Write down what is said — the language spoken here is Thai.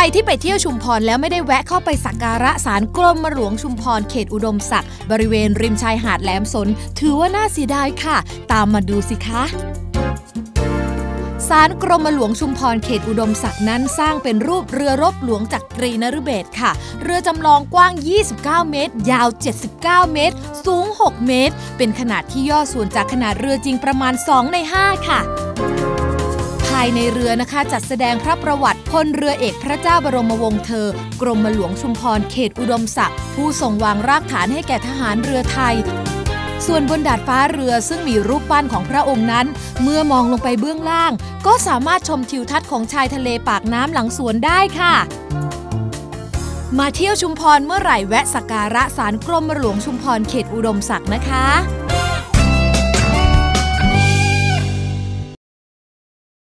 รที่ไปเที่ยวชุมพรแล้วไม่ได้แวะเข้าไปสักการะศาลกรมหลวงชุมพรเขตอุดมศักดิ์บริเวณริมชายหาดแหลมสน ถือว่าน่าเสียดายค่ะ ตามมาดูสิคะศาลกรมหลวงชุมพรเขตอุดมศักดิ์นั้นสร้างเป็นรูปเรือรบหลวงจากกรีนฤเบศค่ะ เรือจำลองกว้าง 29 เมตร ยาว 79 เมตร สูง 6 เมตร เป็นขนาดที่ย่อส่วนจากขนาดเรือจริงประมาณ 2 ใน 5 ค่ะายในเรือนะคะ จัดแสดงพระประวัติพลเรือเอกพระเจ้าบรมวงศ์เธอ กรมหลวงชุมพรเขตอุดมศักดิ์ผู้ทรงวางรากฐานให้แก่ทหารเรือไทย ส่วนบนดาดฟ้าเรือซึ่งมีรูปปั้นของพระองค์นั้น เมื่อมองลงไปเบื้องล่าง ก็สามารถชมทิวทัศน์ของชายทะเลปากน้ำหลังสวนได้ค่ะมาเที่ยวชุมพรเมื่อไหร่แวะสักการะศาลกรมหลวงชุมพรเขตอุดมศักดิ์นะคะ